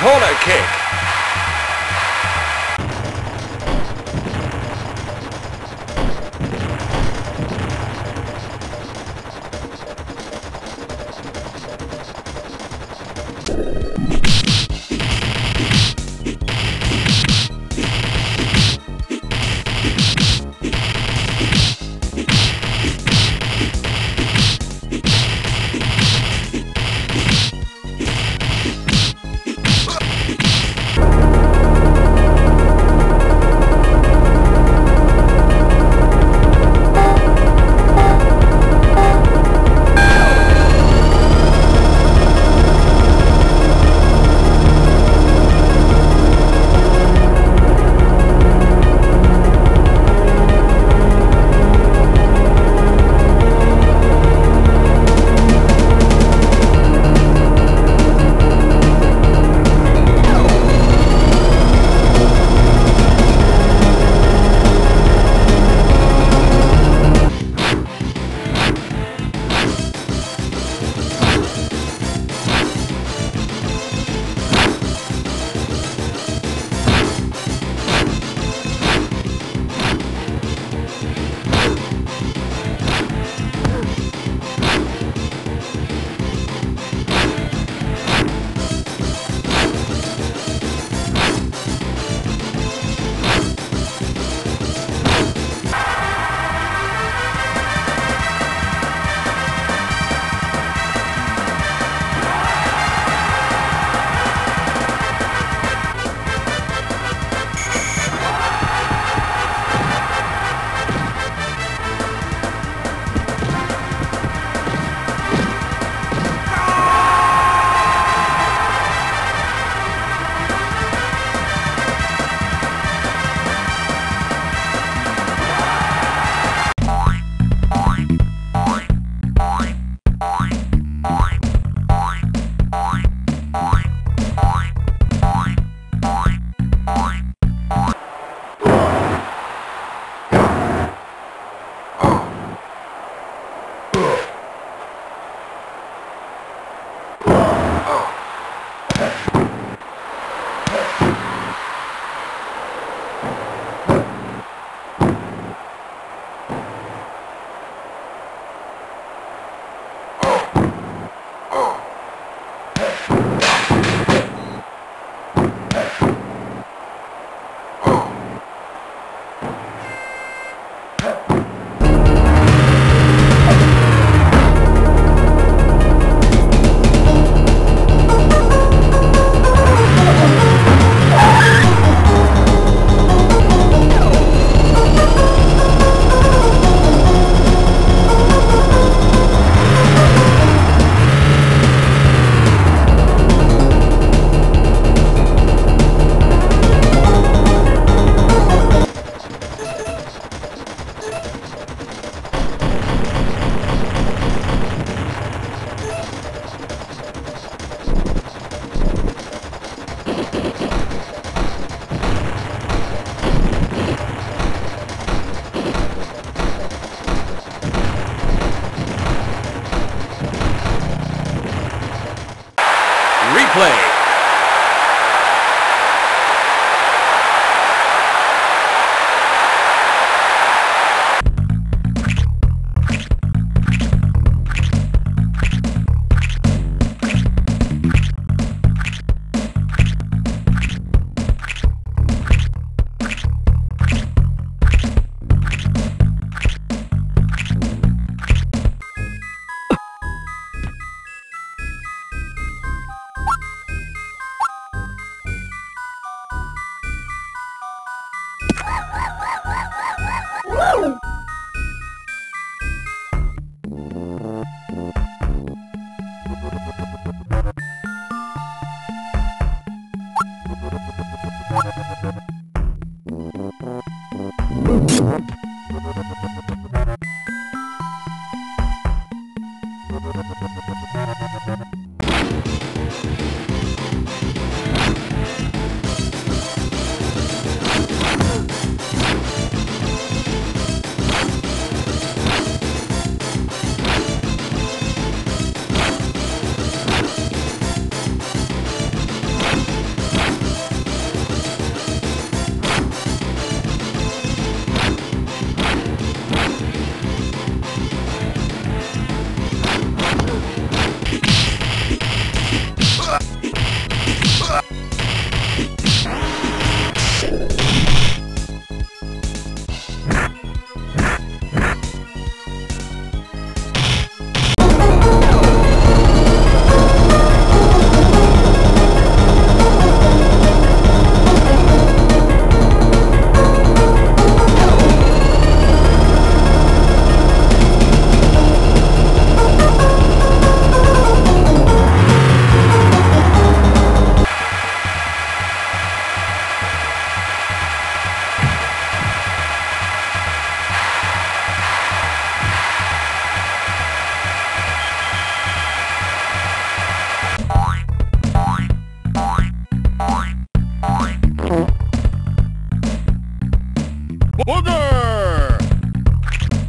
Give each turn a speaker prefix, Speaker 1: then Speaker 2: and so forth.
Speaker 1: corner kick.